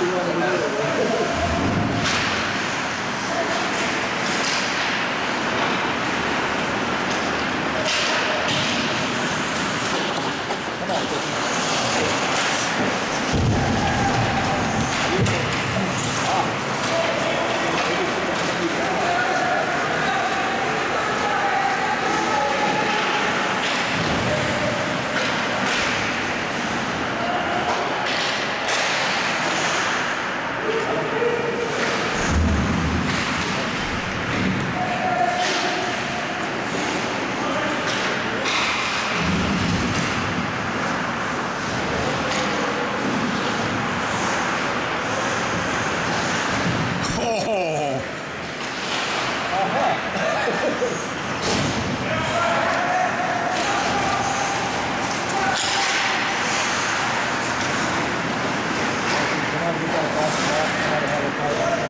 Come on, 何?